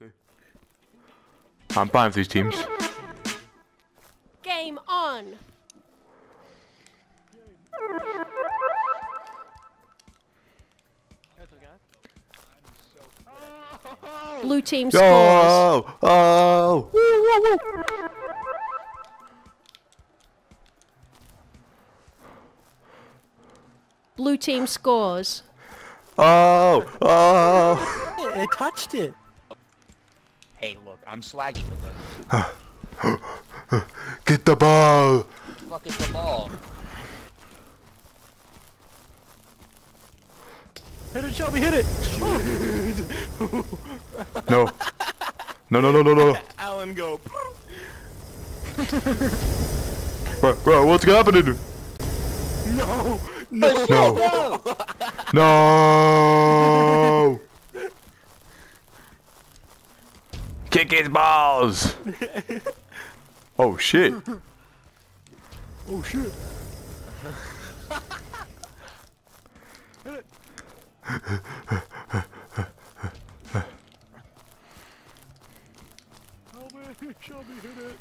Okay. I'm fine with these teams. Game on! Blue team scores. Oh! Oh! Blue team scores. Oh! Oh! I touched it. Hey, look, I'm slagging with this. Get the ball! Fuck is the ball? Hit it, Shelby, hit it. No. No, no, no, no, no. Alan, go. Bro, bro, what's happening? No, oh, no. No. No! Kick his balls! Oh shit. Oh shit. Shelby, hit it.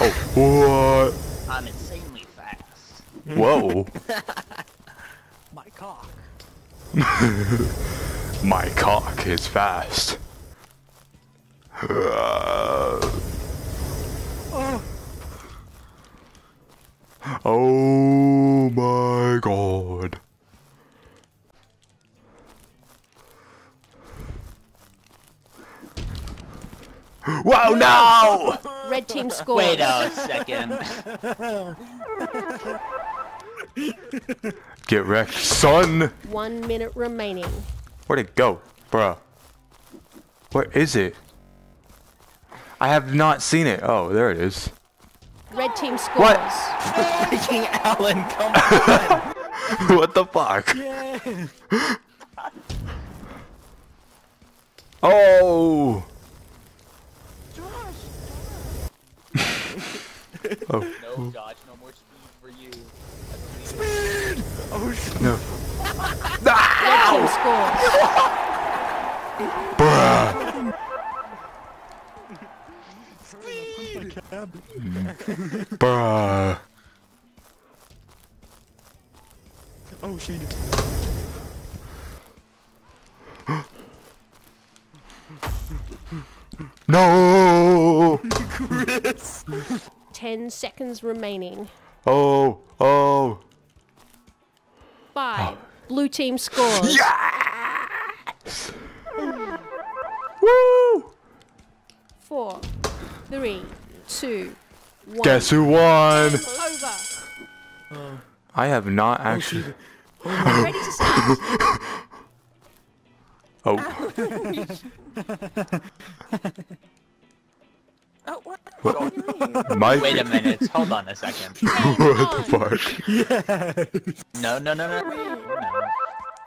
Oh, what? I'm insanely fast. Whoa. My cock. My cock is fast. Oh my god. Whoa, no! Red team scores. Wait a second. Get wrecked, son! One minute remaining. Where'd it go, bro? Where is it? I have not seen it. Oh, there it is. Red team scores. What? Freaking Alan, come on. what the fuck? Yeah. Oh! oh, No, Josh, no more speed for you. Speed! Oh shit. no. Ah! Red team scores. Bruh! Bruh. Oh shit. No! Chris! Ten seconds remaining. Oh, oh. Five. Blue team scores. Yes! Woo! Four, three, two, one. Guess who won? Over. I have not oh, actually. Ready to start. Oh, Oh, what? What? What do you mean? my. Wait a minute. Hold on a second. what the fuck? No, no, no, no, no. No.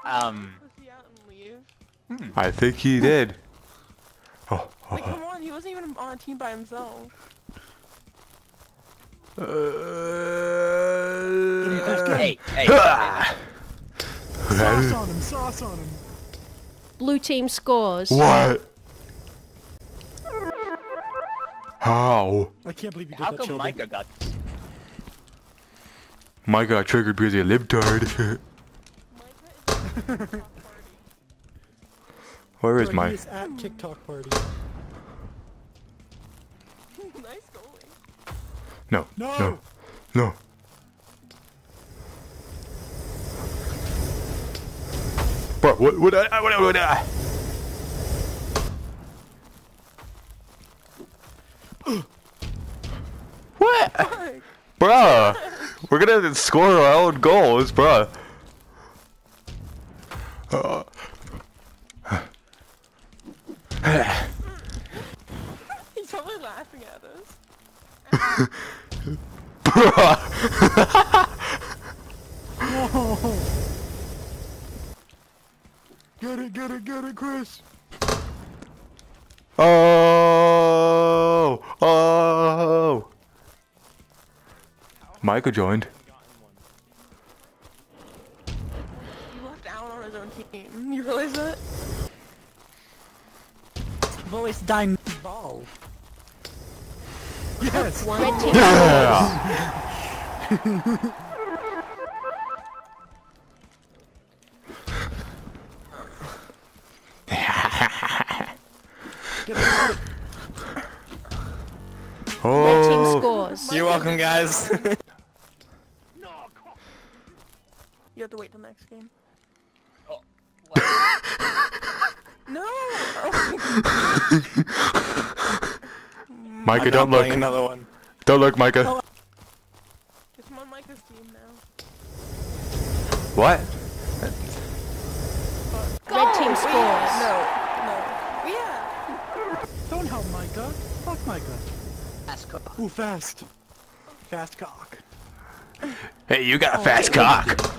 Um, Pussy out and leave. I think he did. Oh, oh, Like, come on, he wasn't even on a team by himself. Uh, hey, hey. Ah! Sauce on him, sauce on him. Blue team scores. What? How? I can't believe you did How that, come Shelby. Micah got Micah got triggered because he a libtard. Where is Bro, my? he is at TikTok party. nice going. No. No. No. No. Bro, what? What? I, what? What? I, uh. what? Bruh, we're gonna score our own goals, bruh. Uh. He's probably laughing at Get it, get it, get it, Chris. Oh, oh. Micah joined. He left Alan on his own team. You realize that? always dying ball. Yes. One red team Yeah. red team Oh. You're welcome, guys. You have to wait till next game. Oh, what? No! Micah, I'm don't look. another one. Don't look, Micah. It's my Micah's team now. What? Red team scores. No, no. Yeah! Don't help Micah. Fuck Micah. Ooh, fast. Fast cock. Hey, you got a oh, fast cock.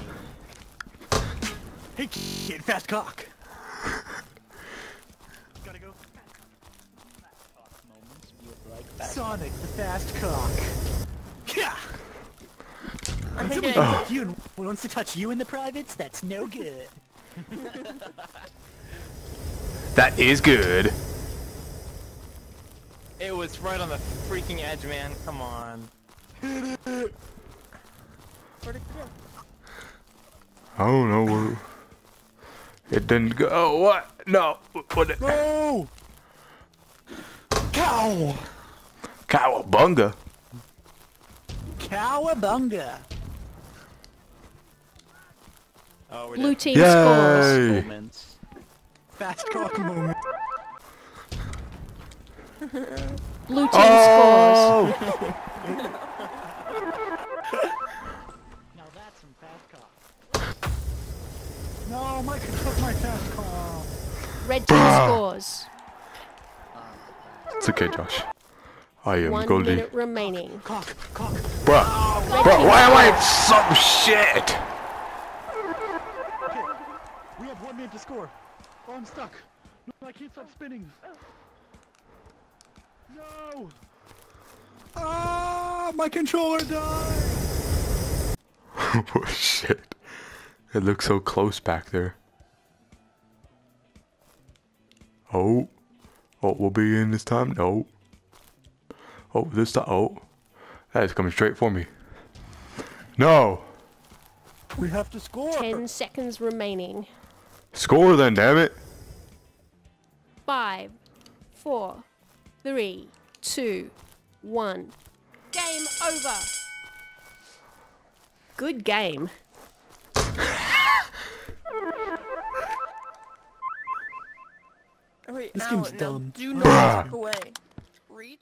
Hey kid, fast cock. Gotta go. Sonic, the fast cock. Yeah. I'm Somebody it, like you wants to touch you in the privates? That's no good. That is good. It was right on the freaking edge, man. Come on. where'd it go? I don't know. where- It didn't go. Oh, what? No. What? it- No! Cow! Cowabunga. Cowabunga. Oh, we're Blue dead. team scores. Yay. Moments. Fast cock moment. Blue team scores. Oh. Now that's some fast cock. No, Micah took my fast cock. Red team scores. It's okay, Josh. I am One Goldie. minute remaining. Cock, cock. Bruh. Red Bruh, why am I scores. some shit? Okay, we have one minute to score. Oh, I'm stuck. No, I can't stop spinning. No! Ah, my controller died! oh, shit. It looks so close back there. Oh. Oh, we'll be in this time? No. Oh, this time. Oh. That is coming straight for me. No. We have to score! Ten seconds remaining. Score then, damn it. Five, four, three, two, one. Game over. Good game. Wait, This Alan, game's dumb. Do not Bruh. walk away. Reach.